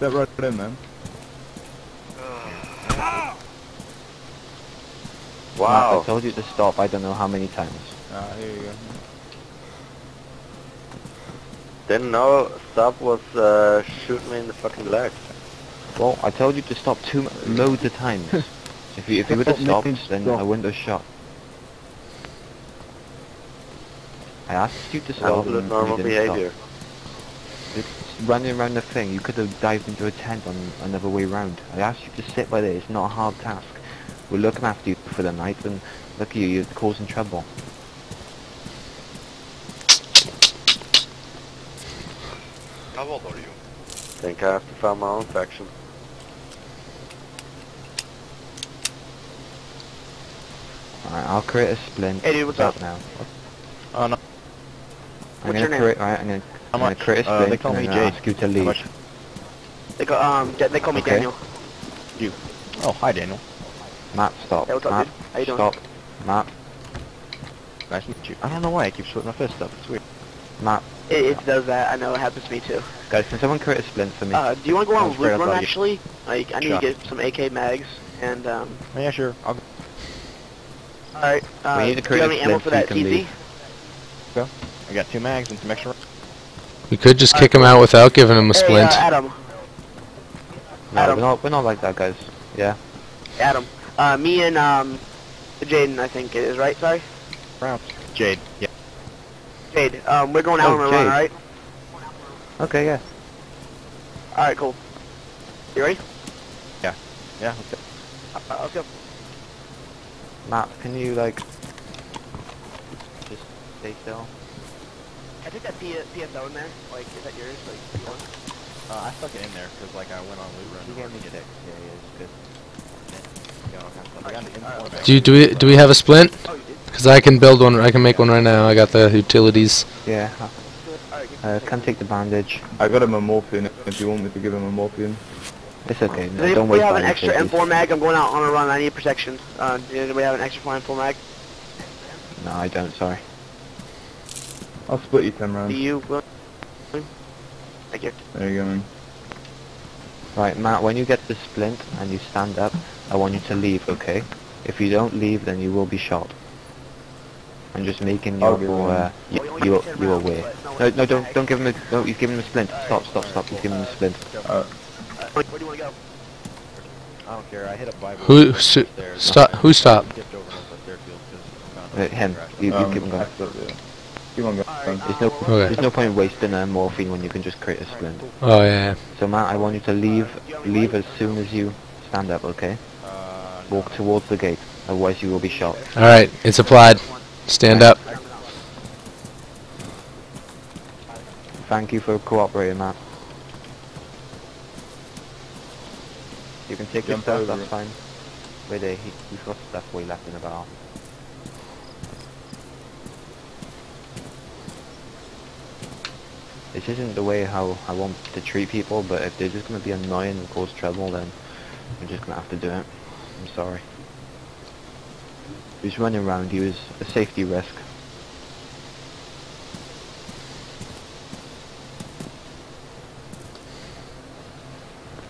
Step right in, man. Matt, Wow. I told you to stop. I don't know how many times. Ah, here you go. Didn't know Sub was uh, shooting me in the fucking leg. Well, I told you to stop two loads of times. if you if you would have stopped, then stop. I wouldn't have shot. I asked you to stop. Absolute and normal behavior. Stop. It's running around the thing. You could have dived into a tent on another way round. I asked you to sit by there. It's not a hard task. We're looking after you for the night, and look at you. You're causing trouble. How old are you? Think I have to find my own faction. Alright, I'll create a splint. Hey, dude, what's up? now. Oh, no. I'm What's gonna your name? create. Alright, I'm gonna. How much? a Uh, they call me Jade. ask you to leave. They call um they call me Okay. Daniel. You. Oh, hi, Daniel. Matt, stop. Hey, what's Matt? How you doing? stop. Matt, Nice to meet you. I don't know why I keep splitting my fist up. It's weird. Matt, It, it does that. I know it happens to me too. guys, can someone create a splint for me? Uh, do you want to go on great, loot run tell you. actually? Like I need Sure. to get some AK mags and um. Oh, yeah, sure. I'll go. All right. Uh, We need to do create you have any ammo for that TZ? leave. I got two mags and some extra. We could just kick him out without giving him a Hey, splint. uh, Adam. no, Adam. we're not. We're not like that, guys. Yeah. Adam. Uh, me and um, Jaden, I think it is right. Sorry, Rounds. Jade. Yeah. Jade. Um, we're going out Oh, on a run. Jade. All right. Okay. Yeah. All right. Cool. You ready? Yeah. Yeah, okay. go. Uh, let's go. Matt, can you like just stay still? I took that P- PSO in there. Like, is that yours? Like, you want? Uh, I stuck it in there because like I went on loot run. You gave me six. Yeah, yeah, it's good. Got all kinds of stuff. I got an M4 mag. Do you, do we do we have a splint? Oh, you did. Cause I can build one. I can make one right now. I got the utilities. Yeah. All right. give me Uh, a can second. take the bandage. I got him a morphine if you want me to give him a morphine. It's okay. Does No, anybody don't waste have an extra. M4 mag? I'm going out on a run. I need protection. Uh, does anybody have an extra M4 mag? No, I don't. Sorry. I'll split you ten Do rounds. you? Will? Thank you. There you go, man. Right, Matt. When you get the splint and you stand up, I want you to leave. Okay. If you don't leave, then you will be shot. I'm just making I'll you give uh, you, you you, get 10 you rounds, aware. No, no, don't don't give him a. No, he's giving him a splint. Stop, stop, stop. He's giving him a splint. Uh, Where do you want to go? I don't care. I hit up Bible. Who st- stop? Who stopped? Dipped over to Fairfield 'cause him. You, you Um, keep him going. Absolutely. Keep on going. There's no, Okay. there's no point wasting uh, morphine when you can just create a splint. Oh yeah. So Matt, I want you to leave, leave as soon as you stand up, okay? Uh, Walk towards the gate, otherwise you will be shot. All right. It's applied. Stand up. Thank you for cooperating, Matt. You can take your Jump stuff, over that's it. fine. Wait there, he, he's got stuff way left in the bar. This isn't the way how I want to treat people, but if they're just going to be annoying and cause trouble, then I'm just going to have to do it. I'm sorry. He's running around, he was a safety risk.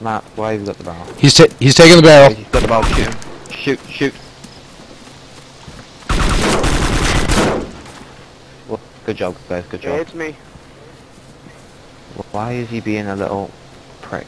Matt, why have you got the barrel? He's ta- he's taking the barrel. He's got the barrel, shoot him. Shoot, shoot. Well, good job, guys, good Yeah, job. it's me. Why is he being a little prick?